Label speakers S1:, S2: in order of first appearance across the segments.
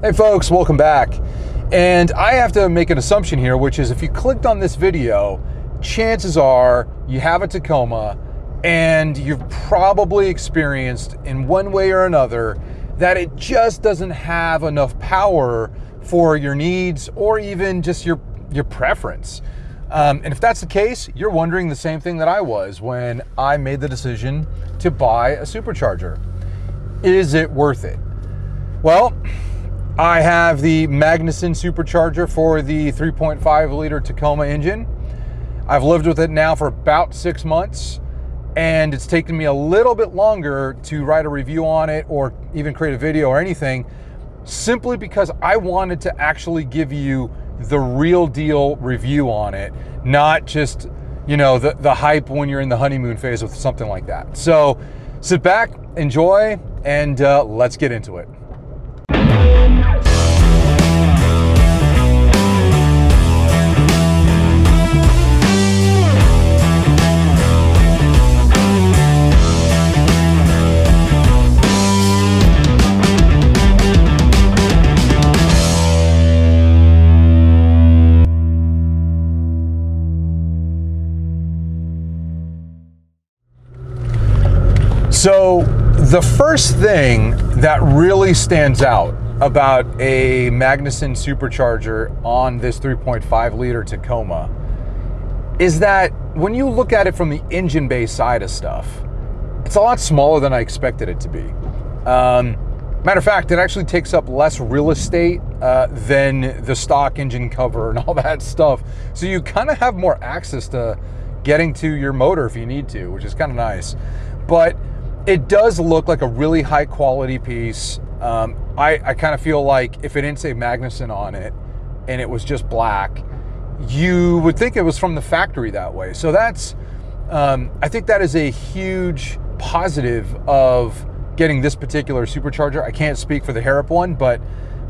S1: Hey folks, welcome back. And I have to make an assumption here, which is if you clicked on this video, chances are you have a Tacoma and you've probably experienced in one way or another that it just doesn't have enough power for your needs or even just your, your preference. Um, and if that's the case, you're wondering the same thing that I was when I made the decision to buy a supercharger. Is it worth it? Well, I have the Magnuson supercharger for the 3.5 liter Tacoma engine. I've lived with it now for about six months, and it's taken me a little bit longer to write a review on it or even create a video or anything, simply because I wanted to actually give you the real deal review on it, not just, you know, the, the hype when you're in the honeymoon phase with something like that. So sit back, enjoy, and uh, let's get into it. The first thing that really stands out about a Magnuson supercharger on this 3.5 liter Tacoma is that when you look at it from the engine bay side of stuff, it's a lot smaller than I expected it to be. Um, matter of fact, it actually takes up less real estate uh, than the stock engine cover and all that stuff. So you kind of have more access to getting to your motor if you need to, which is kind of nice. But it does look like a really high quality piece. Um, I, I kind of feel like if it didn't say Magnuson on it and it was just black, you would think it was from the factory that way. So that's, um, I think that is a huge positive of getting this particular supercharger. I can't speak for the Harrop one, but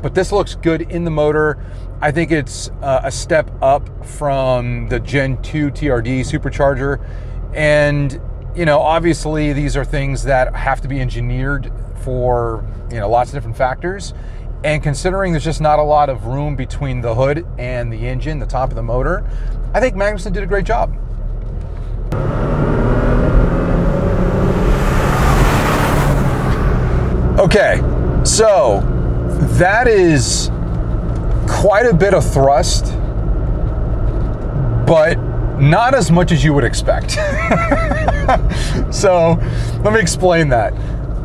S1: but this looks good in the motor. I think it's uh, a step up from the Gen 2 TRD supercharger. And you know, obviously these are things that have to be engineered for, you know, lots of different factors. And considering there's just not a lot of room between the hood and the engine, the top of the motor, I think Magnuson did a great job. Okay, so that is quite a bit of thrust, but not as much as you would expect. so let me explain that.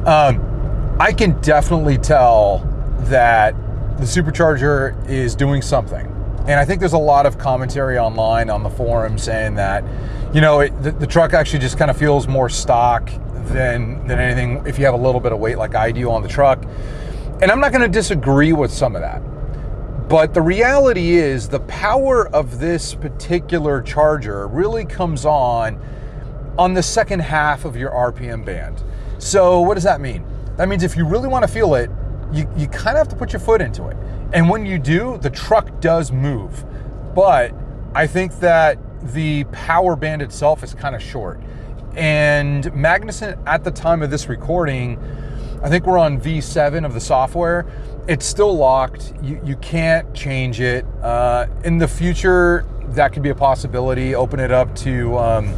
S1: Um, I can definitely tell that the supercharger is doing something. And I think there's a lot of commentary online on the forum saying that, you know, it, the, the truck actually just kind of feels more stock than than anything if you have a little bit of weight like I do on the truck. And I'm not going to disagree with some of that. But the reality is, the power of this particular charger really comes on on the second half of your RPM band. So, what does that mean? That means if you really want to feel it, you, you kind of have to put your foot into it. And when you do, the truck does move. But I think that the power band itself is kind of short. And Magnuson, at the time of this recording, I think we're on V7 of the software. It's still locked. You, you can't change it. Uh, in the future, that could be a possibility. Open it up to um,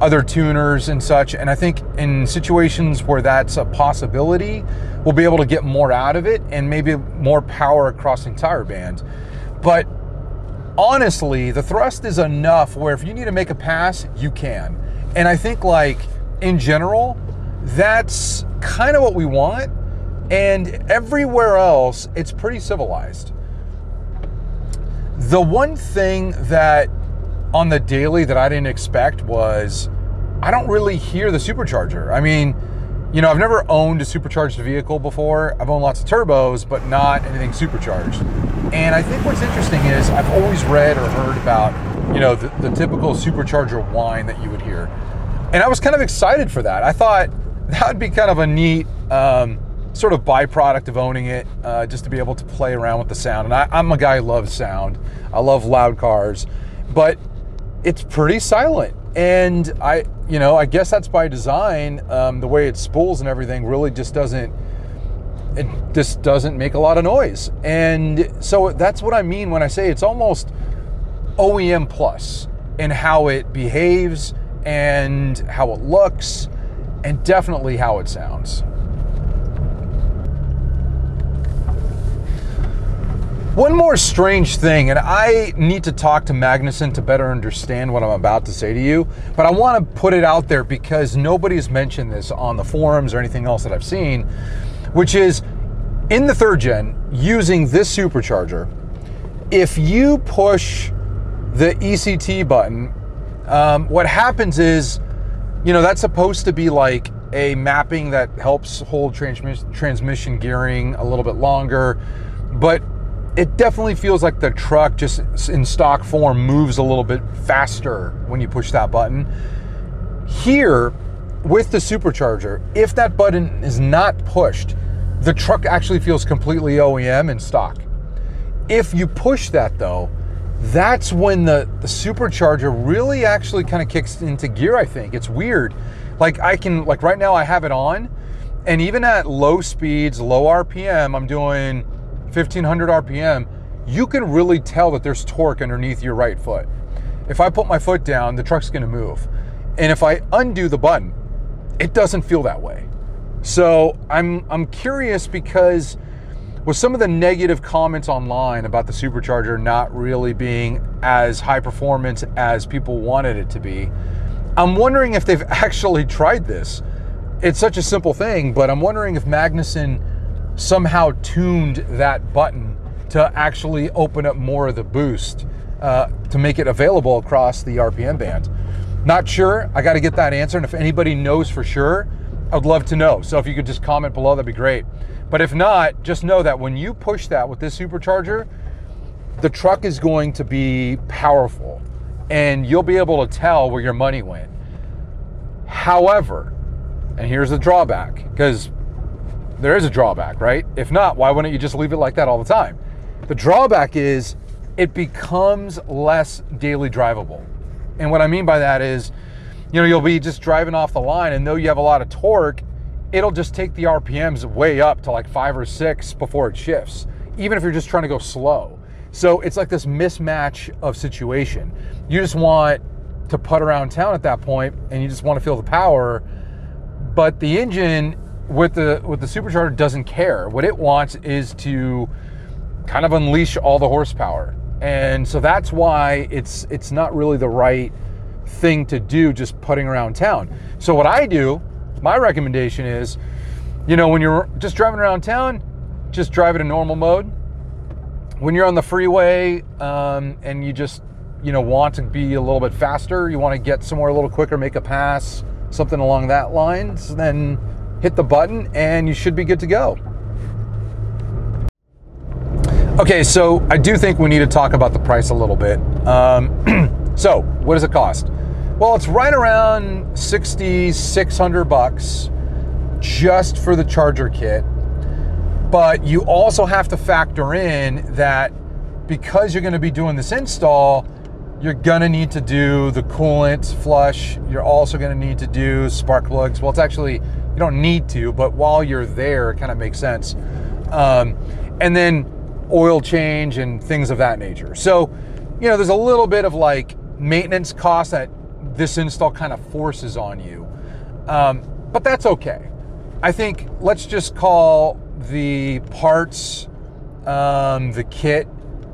S1: other tuners and such. And I think in situations where that's a possibility, we'll be able to get more out of it and maybe more power across the entire band. But honestly, the thrust is enough where if you need to make a pass, you can. And I think, like, in general, that's kind of what we want. And everywhere else, it's pretty civilized. The one thing that on the daily that I didn't expect was I don't really hear the supercharger. I mean, you know, I've never owned a supercharged vehicle before. I've owned lots of turbos, but not anything supercharged. And I think what's interesting is I've always read or heard about, you know, the, the typical supercharger whine that you would hear. And I was kind of excited for that. I thought that would be kind of a neat um, sort of byproduct of owning it, uh, just to be able to play around with the sound. And I, I'm a guy who loves sound. I love loud cars, but it's pretty silent. And I, you know, I guess that's by design. Um, the way it spools and everything really just doesn't, it just doesn't make a lot of noise. And so that's what I mean when I say it's almost OEM plus in how it behaves and how it looks and definitely how it sounds. One more strange thing, and I need to talk to Magnuson to better understand what I'm about to say to you, but I want to put it out there because nobody's mentioned this on the forums or anything else that I've seen, which is in the third gen, using this supercharger, if you push the ECT button, um, what happens is, you know, that's supposed to be like a mapping that helps hold transmission transmission gearing a little bit longer, but it definitely feels like the truck just in stock form moves a little bit faster when you push that button. Here, with the supercharger, if that button is not pushed, the truck actually feels completely OEM in stock. If you push that though, that's when the, the supercharger really actually kind of kicks into gear, I think. It's weird. Like I can, like right now I have it on, and even at low speeds, low RPM, I'm doing 1500 RPM, you can really tell that there's torque underneath your right foot. If I put my foot down, the truck's gonna move. And if I undo the button, it doesn't feel that way. So I'm I'm curious because with some of the negative comments online about the supercharger not really being as high performance as people wanted it to be, I'm wondering if they've actually tried this. It's such a simple thing, but I'm wondering if Magnuson somehow tuned that button to actually open up more of the boost uh, to make it available across the RPM band. Not sure. I got to get that answer. And if anybody knows for sure, I'd love to know. So if you could just comment below, that'd be great. But if not, just know that when you push that with this supercharger, the truck is going to be powerful and you'll be able to tell where your money went. However, and here's the drawback because there is a drawback, right? If not, why wouldn't you just leave it like that all the time? The drawback is it becomes less daily drivable. And what I mean by that is, you know, you'll be just driving off the line and though you have a lot of torque, it'll just take the RPMs way up to like five or six before it shifts, even if you're just trying to go slow. So it's like this mismatch of situation. You just want to put around town at that point and you just want to feel the power, but the engine with the with the supercharger doesn't care. What it wants is to kind of unleash all the horsepower. And so that's why it's it's not really the right thing to do just putting around town. So what I do, my recommendation is, you know, when you're just driving around town, just drive it in normal mode. When you're on the freeway um, and you just, you know, want to be a little bit faster, you want to get somewhere a little quicker, make a pass, something along that lines, then hit the button and you should be good to go. Okay, so I do think we need to talk about the price a little bit. Um, so, what does it cost? Well, it's right around 6600 bucks just for the charger kit. But you also have to factor in that because you're going to be doing this install, you're going to need to do the coolant flush. You're also going to need to do spark plugs. Well, it's actually you don't need to, but while you're there, it kind of makes sense. Um, and then oil change and things of that nature. So, you know, there's a little bit of like maintenance cost that this install kind of forces on you. Um, but that's okay. I think let's just call the parts, um, the kit,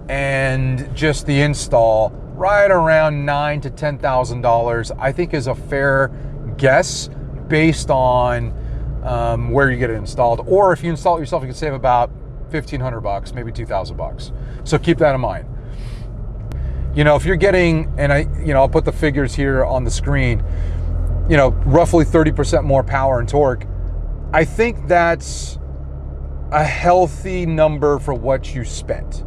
S1: and just the install right around nine to ten thousand dollars. I think is a fair guess based on um, where you get it installed. Or if you install it yourself, you can save about 1500 bucks, maybe 2000 bucks. So keep that in mind. You know, if you're getting, and I, you know, I'll put the figures here on the screen, you know, roughly 30% more power and torque, I think that's a healthy number for what you spent.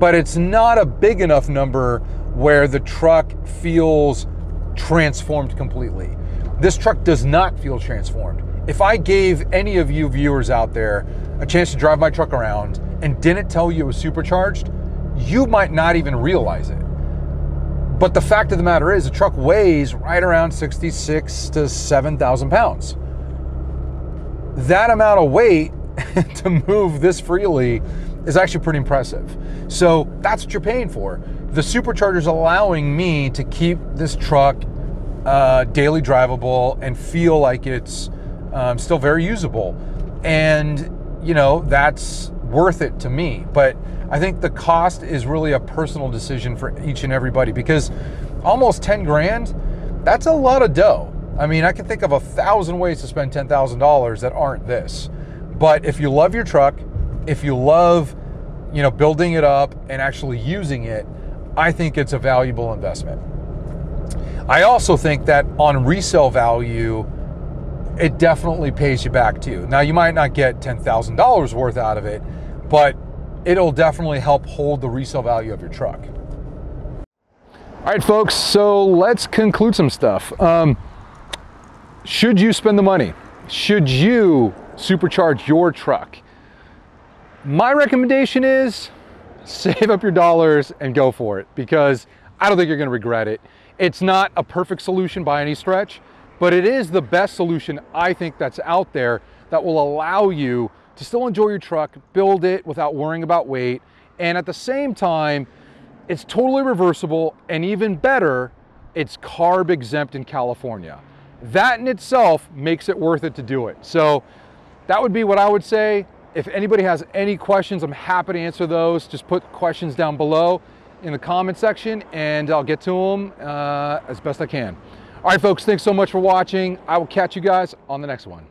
S1: But it's not a big enough number where the truck feels transformed completely. This truck does not feel transformed. If I gave any of you viewers out there a chance to drive my truck around and didn't tell you it was supercharged, you might not even realize it. But the fact of the matter is, the truck weighs right around 66 to 7,000 pounds. That amount of weight to move this freely is actually pretty impressive. So that's what you're paying for. The supercharger is allowing me to keep this truck uh, daily drivable and feel like it's um, still very usable. And, you know, that's worth it to me. But I think the cost is really a personal decision for each and everybody because almost 10 grand, that's a lot of dough. I mean, I can think of a thousand ways to spend $10,000 that aren't this. But if you love your truck, if you love, you know, building it up and actually using it, I think it's a valuable investment. I also think that on resale value, it definitely pays you back too. Now, you might not get $10,000 worth out of it, but it'll definitely help hold the resale value of your truck. All right, folks, so let's conclude some stuff. Um, should you spend the money? Should you supercharge your truck? My recommendation is save up your dollars and go for it because I don't think you're gonna regret it. It's not a perfect solution by any stretch, but it is the best solution I think that's out there that will allow you to still enjoy your truck, build it without worrying about weight, and at the same time, it's totally reversible, and even better, it's carb exempt in California. That in itself makes it worth it to do it. So that would be what I would say. If anybody has any questions, I'm happy to answer those. Just put questions down below in the comment section and I'll get to them uh, as best I can. All right, folks, thanks so much for watching. I will catch you guys on the next one.